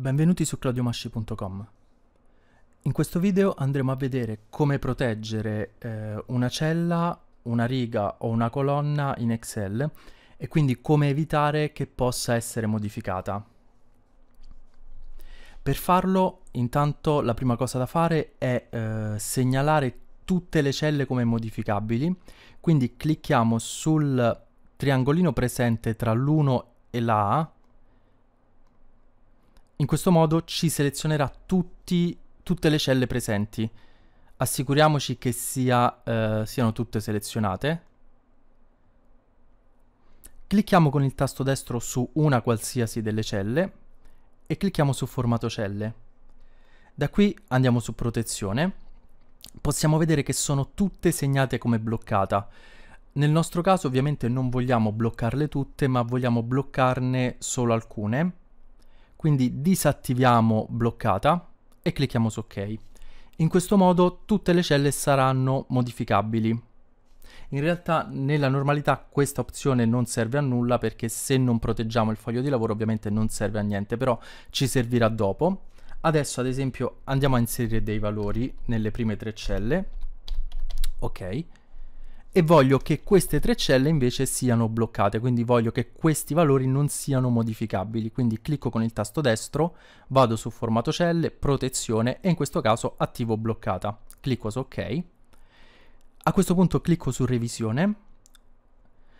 Benvenuti su claudiomasci.com. In questo video andremo a vedere come proteggere eh, una cella, una riga o una colonna in Excel e quindi come evitare che possa essere modificata. Per farlo, intanto la prima cosa da fare è eh, segnalare tutte le celle come modificabili, quindi clicchiamo sul triangolino presente tra l'1 e la A in questo modo ci selezionerà tutti, tutte le celle presenti. Assicuriamoci che sia, eh, siano tutte selezionate. Clicchiamo con il tasto destro su una qualsiasi delle celle e clicchiamo su formato celle. Da qui andiamo su protezione. Possiamo vedere che sono tutte segnate come bloccata. Nel nostro caso ovviamente non vogliamo bloccarle tutte, ma vogliamo bloccarne solo alcune. Quindi disattiviamo bloccata e clicchiamo su ok. In questo modo tutte le celle saranno modificabili. In realtà nella normalità questa opzione non serve a nulla perché se non proteggiamo il foglio di lavoro ovviamente non serve a niente, però ci servirà dopo. Adesso ad esempio andiamo a inserire dei valori nelle prime tre celle. Ok e voglio che queste tre celle invece siano bloccate, quindi voglio che questi valori non siano modificabili, quindi clicco con il tasto destro, vado su formato celle, protezione e in questo caso attivo bloccata. Clicco su ok. A questo punto clicco su revisione,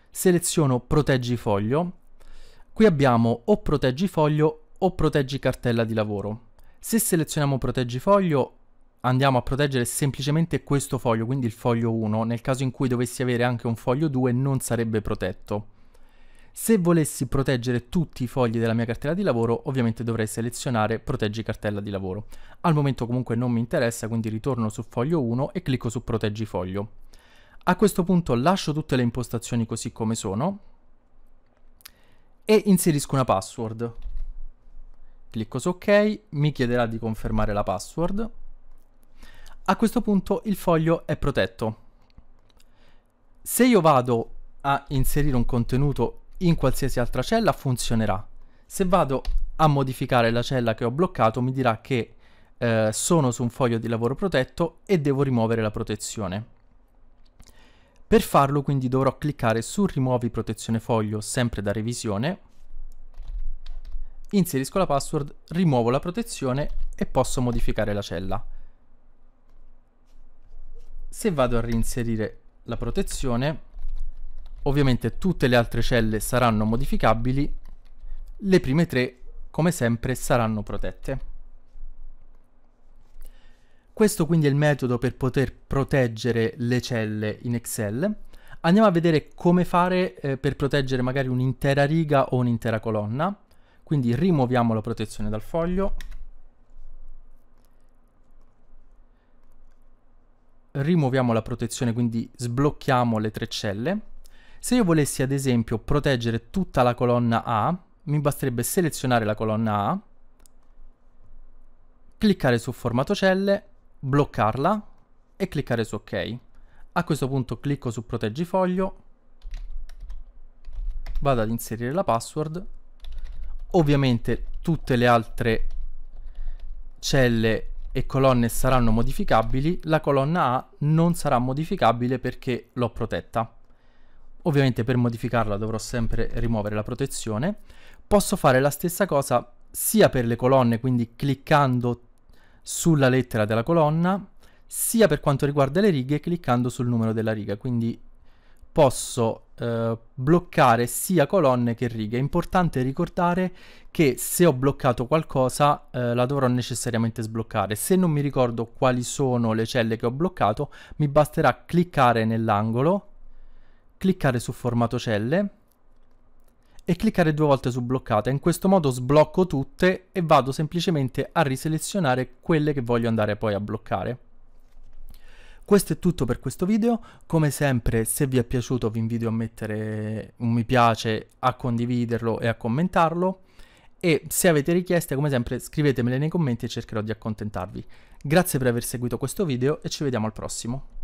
seleziono proteggi foglio, qui abbiamo o proteggi foglio o proteggi cartella di lavoro. Se selezioniamo proteggi foglio andiamo a proteggere semplicemente questo foglio, quindi il foglio 1, nel caso in cui dovessi avere anche un foglio 2 non sarebbe protetto. Se volessi proteggere tutti i fogli della mia cartella di lavoro, ovviamente dovrei selezionare proteggi cartella di lavoro. Al momento comunque non mi interessa, quindi ritorno su foglio 1 e clicco su proteggi foglio. A questo punto lascio tutte le impostazioni così come sono e inserisco una password. Clicco su ok, mi chiederà di confermare la password a questo punto il foglio è protetto. Se io vado a inserire un contenuto in qualsiasi altra cella funzionerà. Se vado a modificare la cella che ho bloccato mi dirà che eh, sono su un foglio di lavoro protetto e devo rimuovere la protezione. Per farlo quindi dovrò cliccare su rimuovi protezione foglio sempre da revisione, inserisco la password, rimuovo la protezione e posso modificare la cella. Se vado a reinserire la protezione, ovviamente tutte le altre celle saranno modificabili, le prime tre, come sempre, saranno protette. Questo quindi è il metodo per poter proteggere le celle in Excel. Andiamo a vedere come fare eh, per proteggere magari un'intera riga o un'intera colonna. Quindi rimuoviamo la protezione dal foglio. Rimuoviamo la protezione, quindi sblocchiamo le tre celle. Se io volessi ad esempio proteggere tutta la colonna A, mi basterebbe selezionare la colonna A, cliccare su formato celle, bloccarla e cliccare su ok. A questo punto clicco su proteggi foglio, vado ad inserire la password, ovviamente tutte le altre celle e colonne saranno modificabili, la colonna A non sarà modificabile perché l'ho protetta. Ovviamente per modificarla dovrò sempre rimuovere la protezione. Posso fare la stessa cosa sia per le colonne, quindi cliccando sulla lettera della colonna, sia per quanto riguarda le righe cliccando sul numero della riga, quindi posso eh, bloccare sia colonne che righe. È importante ricordare che se ho bloccato qualcosa eh, la dovrò necessariamente sbloccare. Se non mi ricordo quali sono le celle che ho bloccato, mi basterà cliccare nell'angolo, cliccare su formato celle e cliccare due volte su bloccata. In questo modo sblocco tutte e vado semplicemente a riselezionare quelle che voglio andare poi a bloccare. Questo è tutto per questo video, come sempre se vi è piaciuto vi invito a mettere un mi piace, a condividerlo e a commentarlo e se avete richieste come sempre scrivetemele nei commenti e cercherò di accontentarvi. Grazie per aver seguito questo video e ci vediamo al prossimo.